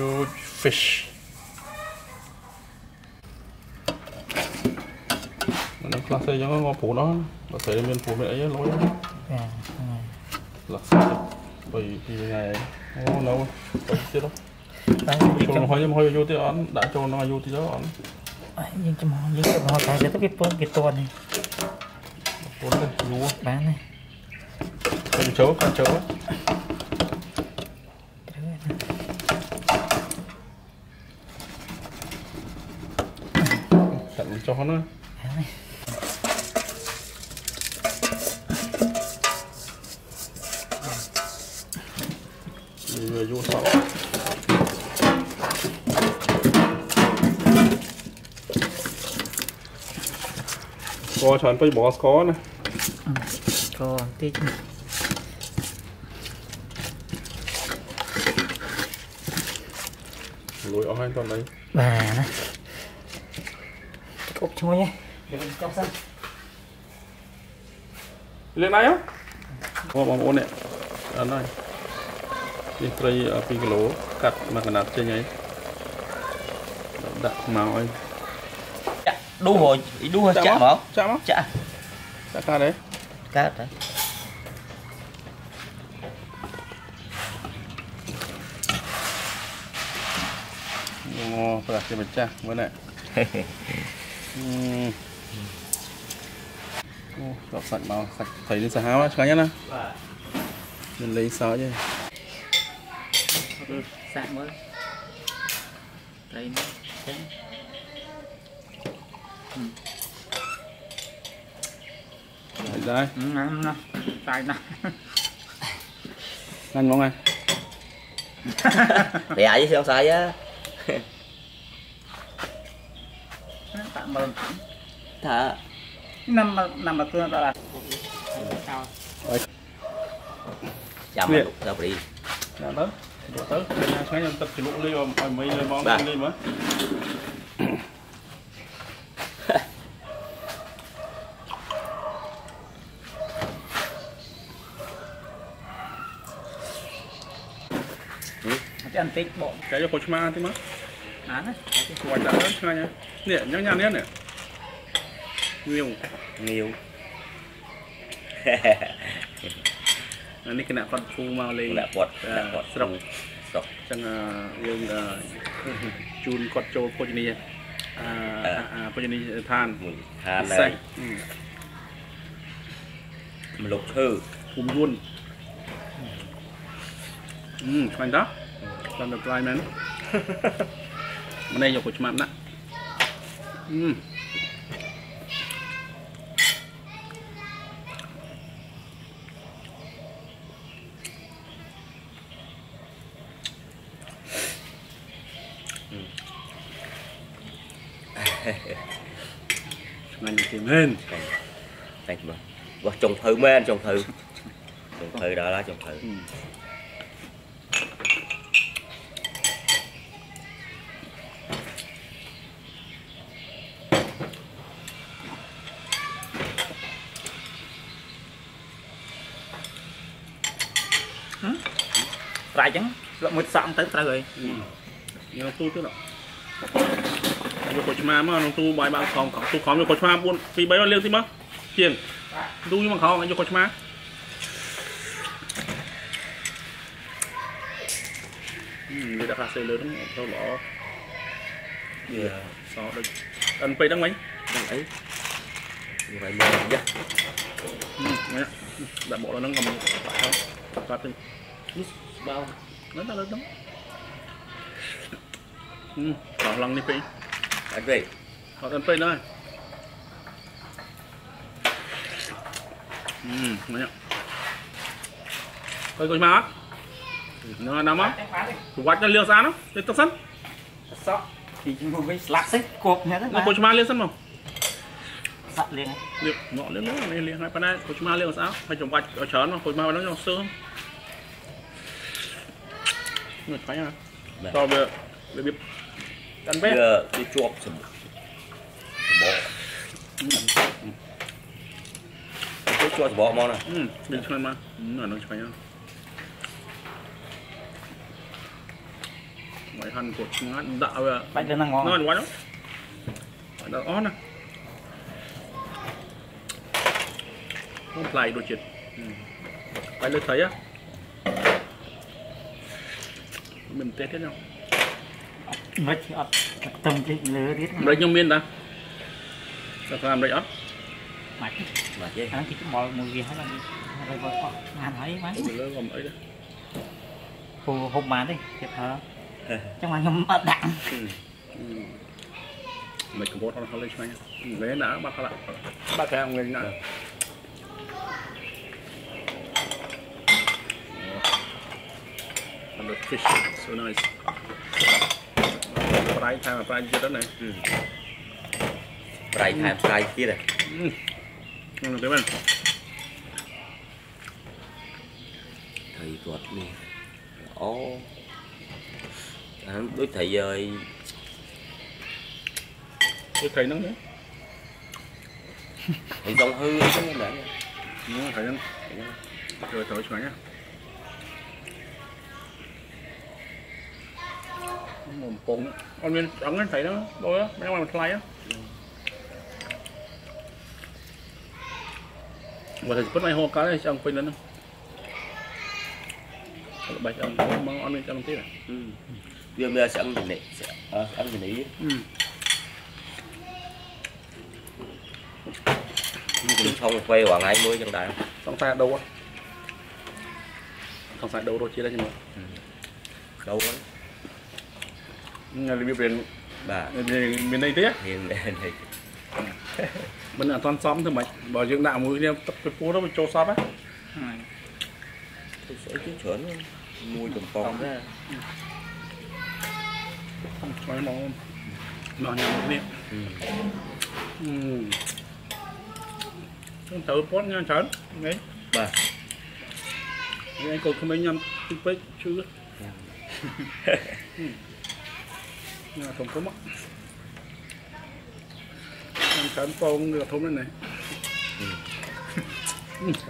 huge fish. Mình làm xe giống ngon phủ nó, là xe lên phủ mình ấy lối đó. Dạ, dạ. Là xe bởi vì ngày nó nấu, bởi chết đó. Cho nó hơi hơi vô tí ấn, đã cho nó vô tí đó ấn. Nhưng cho mọi người cho mọi người cái bơm cái tuần này. Tuần này, vô. Bán này. Cần chấu, cần chấu. Johana. Ja. Nu är jordsalat. Có chọn bây bỏ có nè. Có tí. Lùi ở hai tuần đấy. Bà nè ốp cho nhé. Để lên này không bỏ bỏ này ở này. Đi tray ở pin lỗ cắt mà cái đặt trên này đặt màu ấy. Dạ, đu hồi đu hồi chạm không chạm không chạm. Chạm cá đấy. Cá đấy ngon phải đặt cho mình cha mới này uhm. oh, sạch màu sạch thấy lên sao á cá nhất á mình lấy sao chứ sạch mới lấy nó Đấy đây. Ừ, nằm nó. Tay nó. Anh ngon không ai Bẻ chứ không sai á mà thở năm mà năm mà cương đó là chậm mà đâu đi đó đó tới sáng em tập chỉ lũ ly mà mấy ly món ly mà ăn tết bộ cái cho cô chma tí mà ăn á quay ra đó nha នេះញ៉ាំញ៉ាំនេះនេះងាវងាវអានេះគណៈគាត់ភូមកលេងគណៈគាត់គណៈគាត់ស្រុកស្រុកអញ្ចឹងយើងជូនគាត់ចូលភោជនីយអាភោជនីយដ្ឋានមួយឋានឡើយមលុកឈើភូមិយួនអឺឆ្ងាញ់តើដល់ដល់ fly មែនម្នេះយកគាត់ឆ្មាប់ណាស់ ừ. mình tìm hên bọc trùng thử mấy anh thử. Trùng thử đó đó trùng thử. Đó là trồng thử ត្រៃចឹងលក់មួយសក់ទៅត្រូវហើយយកទូទៀតយកកូឆ្មាមកក្នុងទូបាយបាក់ខំខំទូខំយកកូឆ្មា4 2 3លាងទីមកជាងទូយកមកខំយកកូឆ្មាអឺវាដាក់ខាសេលើហ្នឹងទៅល្អវាសដូចអិនពេកហ្នឹងមិញ đang ấy như vậy mà dạ ហ្នឹងដាក់មកដល់ហ្នឹងក៏មិនបាក់ទៅកាត់ទៅ bao rất là lớn lắm, ừ, bảo lòng đi phi, anh về họ ăn phi thôi. Ừ mấy ạ coi coi mà nó nó mà chụp quạt nó liều sao nó tiếp tục sẵn sọ thì chúng tôi lạc xích cột nhé nó coi mà liều sẵn không? Sọ liền. Liều ngọ liều nữa liều hai bên này. Coi mà liều sao phải chụp quạt ở chớ nó coi mà nó sương nó Cho bây giờ biết Ăn bé. Bây đi chuộc sầm Bộ Cái chuộc bộ này Ừ, bên chân ăn ăn ngon. Quá đó. Bạch là ót nè. Không lại đồ chịt Bạch lên thấy á. មាហ្នឹងយកសើនេះឆ្ងាញ់ណា Dạ. តើវារបៀបកាន់ពេក giờ đi chuột sầm bỏ cái chuột bỏ món này អឺមានឆ្ងាញ់មកអាហ្នឹងឆ្ងាញ់ណាស់ mày hành cột ngắn đạo rồi បាច់ទៅហ្នឹងហ្មង ngon quá đó đạo ó nè không lại đồ chuyện phải lên thấy á mình tết thế nào មិនអត់ខ្ទឹមតិចលើទៀត lấy nhông miên ta sao làm lấy ớt បាច់ mà chứ អាហ្នឹងគេច្បល់មួយវាហើយហើយបើអត់បានហើយបាន mình lấy gồm ấy đó ពូហូបបានទេទៀតហើចឹងមកខ្ញុំអត់ដាក់ Ừ. mày cầm bột nó lên xoay lấy đã bắt lại bắt theo người nè and the fish so nice fry time fry chưa đó này fry time fry kia này ngon rồi mình thầy tuột đi ó à, đối thầy ơi tôi thấy nó nữa thầy dòng hư không phải nó thấy nó rồi tới xoay nhá một cồn con bên ống lên thấy nó đôi á mấy ông làm slide á. Và thì bất này hồ cá này trong quên nó bài trong mong ăn bên trong tí à ừ. bây giờ sẽ ăn cái này sẽ à, ăn cái này ừ. Mình không quay khoảng hai mươi trong đại xong xa đâu á? Xong xa đâu rồi chia ra cho mình. Đâu mình là toàn xóm thôi mày. Bảo dưỡng đạo mũi đeo tập cái phố đó mình cho shop á. Tôi sẽ chứ chuẩn mua tầm con ra xoay mong nó nhà một niệm ừ. ừ. Không thử post nha chán đấy. Bà. Anh còn không mấy nhầm tích bích chứ nhà thùng cống á ăn cảm con là thùng này này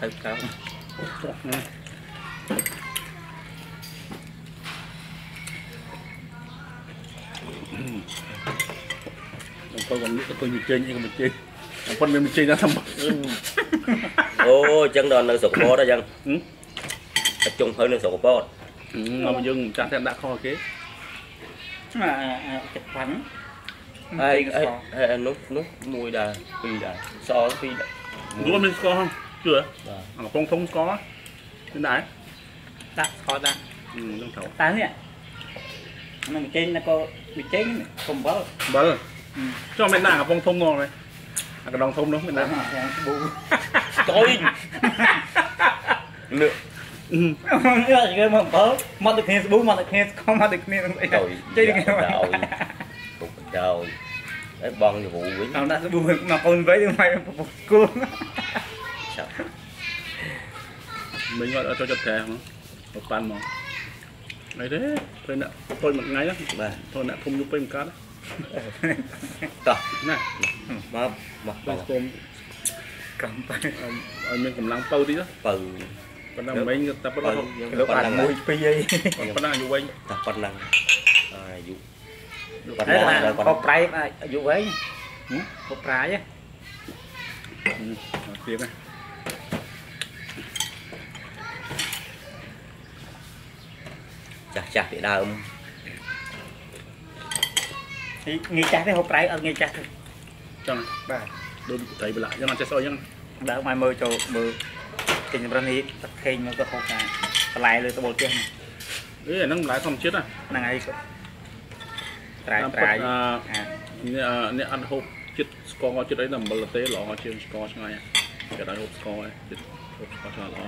phải cao coi còn nước tôi mình chơi như mình chơi con mình chơi ra thầm ô chân đòn nó sụp bò đó chân chung hơn nó sụp bò អឺមកយើងចាស់តែដាក់ខគេ chụp phẳng ai ai nút nút mùi đà phi đà so phi đà đúng mình có không? Chưa? Dạ. À, không không có đến đấy đã có đã ừ đúng thấu tán mình trên nó có mình trên không bớ bớ ừ. cho mình nàng ở phong thông ngon này à, cái đồng thông đó mình nàng dạ, dạ, bù. Tôi យកមកបើមកដូចគ្នាស្ប៊ូមកដូចគ្នាស្គមមកដូចគ្នានឹងអីជ័យគ្នាដល់ពុកដល់អីបងយូរវិញអត់ដាក់ស្ប៊ូមកកូនវិញនឹងមកប្រពន្ធគូចាប់មិញអត់ចូលចាប់ក្រែហ្នឹងមកប៉ាន់មកអីទេពេលអ្នកទុយមួយថ្ងៃណាបាទទុយអ្នកភូមិយូរពេកមិនកាត់តោះណាមកមកបងគុំកំប៉ៃឲ្យមានកម្លាំងបើតិចទៅបើ ប៉ុណ្ណឹងមិញតែប៉ុណ្ណឹងគីឡូបាន1 2អីប៉ុណ្ណឹងអាយុវិញតែប៉ុណ្ណឹងអាយុប៉ុណ្ណឹងគាត់ប្រែកអាយុវិញគាត់ប្រាយហ៎ទៀតណាចាស់ចាស់ពីដើមងាយចាស់ទេហូបប្រៃអត់ងាយចាស់ទេចឹងបាទដូចត្រីប្រឡាក់ចឹងអត់ចេះស្អុយចឹងដើមឲ្យមើលចូលមើល គេចម្រឹះនេះប្រខេងមកទៅហូបតែបន្លែលើក្បូលផ្ទះនេះអេអាហ្នឹងបន្លែធម្មជាតិហ្នឹងហើយត្រាយត្រាយអ្នកអត់ហូបចិត្តស្ករចិត្តអីតែអំបិលទេល្អជាងស្ករឆ្ងាញ់គេដល់ហូបស្ករចិត្តហូបស្ករឆ្ងាញ់ល្អ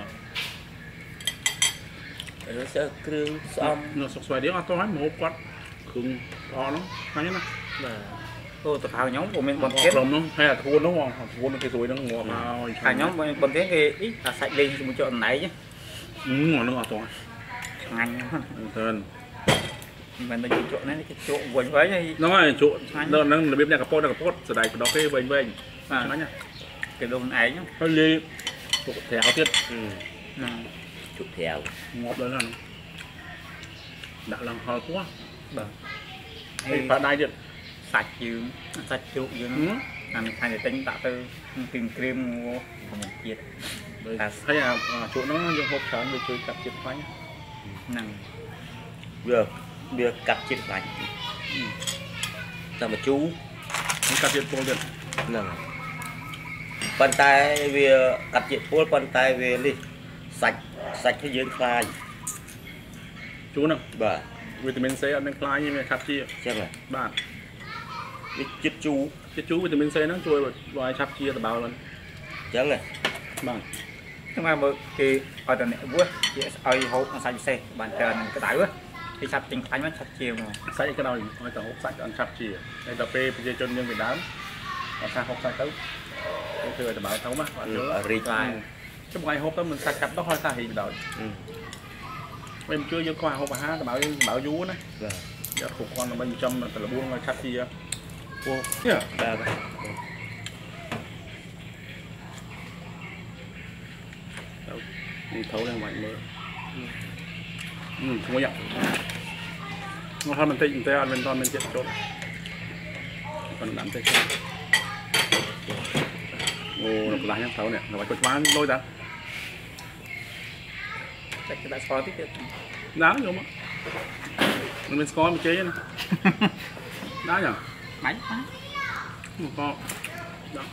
រសគ្រឿងស្អំនោះសុកស្វាយទៀតអត់ទាន់ហើយមកគាត់គ្រឿងល្អហ្នឹងហ្នឹងណាបាទ អូតកៅខ្ញុំក៏មានបន្ទាត់ក្រុមហ្នឹងហើយអាធួនហ្នឹងហ្មងធួនគេស្រួយហ្នឹងងាប់ហើយតែខ្ញុំបន្ទាត់គេអីអាសាច់លេងជាមួយចុះណៃហឹមអាហ្នឹងអត់តោះឆ្ងាញ់ហ្នឹងទៅមិនមែនដូចជក់នេះគេជក់វិញវិញហ្នឹងហើយជក់ដល់ហ្នឹងរបៀបអ្នកកពតកពតសដាយបដោះគេវិញវិញឆ្ងាញ់គេដូចខ្លួនឯងហើយលេជក់ត្រាវទៀតហ្នឹងជក់ត្រាវងាប់ដល់ហ្នឹងដាក់ឡើងហល់ពោះបាទហើយបាក់ដៃទៀត សាច់យើងសាច់ជ្រូកយើងអានេះខាងតែទិញដាក់ទៅទិញគ្រីមងោកម្ពុជាទៀតតែហើយអាជ្រូកហ្នឹងយើងហូបច្រើនវាជួយកាត់ជាតិខ្លាញ់ហ្នឹងវាវាកាត់ជាតិខ្លាញ់តែមកជូរវាកាត់ជាតិពុលទៀតហ្នឹងប៉ុន្តែវាកាត់ជាតិពុលប៉ុន្តែវានេះសាច់សាច់យើងខ្លាញ់ជូរហ្នឹងបាទវីតាមីន C អត់មានខ្លាញ់ទេវាខាត់ជាតិចឹងបាទ វាជាតិជូរជាតិជូរវីតាមីន C ហ្នឹងជួយឲ្យឆាប់ជាដបៅហ្នឹងអញ្ចឹងហ៎បាទខ្ញុំមកគេឲ្យតអ្នកវោះគេឲ្យហូបសាច់ពិសេសបានច្រើននឹងក្តៅគេឆាប់ចេញខ្លាញ់មកឆាប់ជាមកសាច់ក្តៅឲ្យទៅហូបសាច់អត់ឆាប់ជាហើយដល់ពេលប្រជាជនយើងពីដើមអត់ថាហូបសាច់ទៅគេធ្វើឲ្យដបៅទៅមកអត់យល់រីកខ្លាំងខ្ញុំថ្ងៃហូបទៅមិនសាច់កាប់ដល់ហើយថារីកដល់វិញជួយយើងខ្វះហូបអាហារដបៅយើងដបៅយូរណាបាទយកគ្រប់គ្រាន់ដើម្បីចំទៅលបួងឲ្យឆាប់ជា Well, yeah. Bad. Đâu, mình thấu lên mạnh mỡ. Ừ, không có dặn. Nó hơi mình thích, mình thấy ăn bên toàn mình chết chốt, Còn làm tay, sao? Ồ, nó có lá nhắm thấu nè, nó phải có chóa lôi ra. Chắc cái đã xóa tiếp kìa. Đá đúng không? Mình score mình chế nè. Đá nhở? bánh quá. Một bộ đó.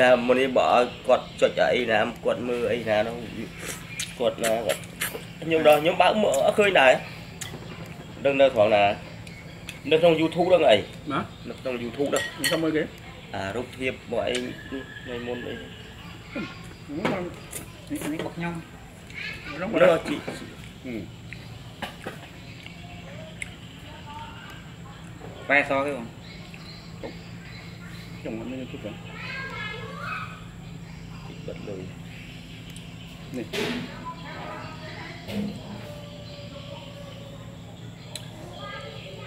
ណាមុននេះបើឲ្យគាត់ចុចអីណាគាត់មើលអីណានោះគាត់ណាគាត់ខ្ញុំដល់ខ្ញុំបើកមើលអត់ឃើញដែរដឹងនៅត្រង់ណានៅក្នុង YouTube ដឹងអី đó នៅក្នុង YouTube ដឹង mình không ơi kìa អារូបភាពមកអីនៅមុនអី Đúng không? នេះនេះបុកខ្ញុំ Đúng មើ rồi ល đó ជី ừ. បែរសគេបង chồng nó như chút rồi បាត់ bật lùi này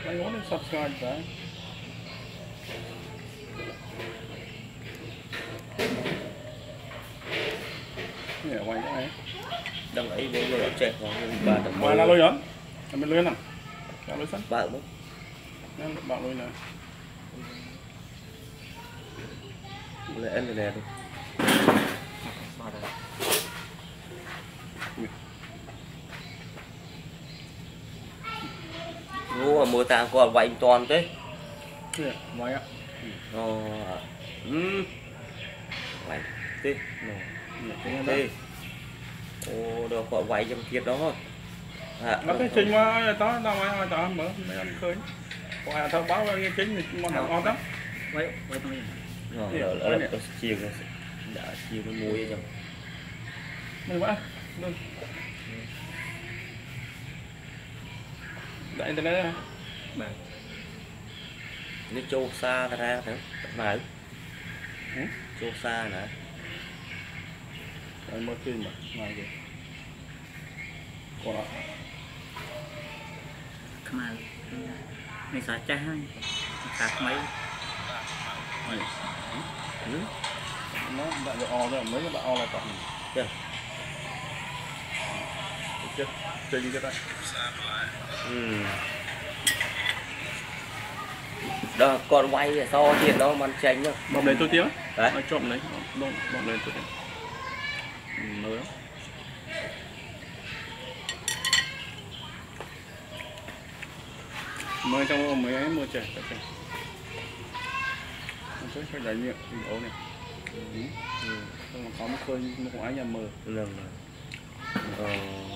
I want to subscribe back. Nè quay cái này. Đang ấy vô vô chạy vào bà tầm. Mà là lôi đó. Là mình lôi nào. Cả lôi ba Bà bố. Đang bạn lôi nào. Lẽ em này nè. mà mua tang con quay toàn thế. Quay à? ạ? Ừ. Ờ ừ. Quay thế. Thế. ô đồ khỏi quay trong kiệt đó. Thôi à, nó cái trình mà tao tao mày mai tao mở mày anh khơi. Quay tao báo cái chính thì mà nó ngon lắm. quay quay tôi rồi à, rồi rồi chiều đã chiều nó mua vậy chồng mày quá luôn ដាក់អ៊ីនធឺណិតបាទនេះចូលផ្សារតារាទៅបាទចូលផ្សារណាហើយមកជើងមកស្មៃគេគាត់ខ្មៅនេះសាចាស់ហើយសាថ្មីអីហ្នឹងដាក់ល្អទៅអមេដាក់អល្អទៅចា chất trình cái đây đó ừ. còn quay so tiền đâu mà tránh được bọn đấy tôi tiếng đấy. À, trộm đấy bọn đấy tôi tiếp. Ừ, mới đó mới trong mấy ấy mua trẻ các trẻ trước phải giải miệng thì ấu này. Ừ. ừ. có một khơi một ái nhà mờ lần rồi. Ừ. Ờ.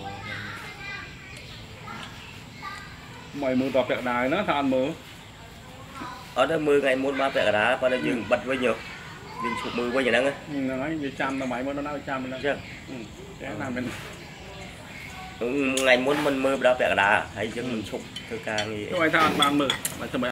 មកមើលតពាក់ដែរណាថាអត់មើលអត់ទេមើលថ្ងៃមុនបានពាក់កណ្ដាលប៉ុន្តែយើងបិទវិញវិញឈប់មើលវិញអាហ្នឹងហ្នឹងហើយវាចាំដល់ម៉ៃមុនដល់ចាំហ្នឹងចឹងចឹងណាមិនថ្ងៃមុនមិនមើលដល់ពាក់កណ្ដាលហើយយើងមិនឈប់ធ្វើការងារខ្ញុំឲ្យថាអត់បានមើលបើធ្វើម៉េ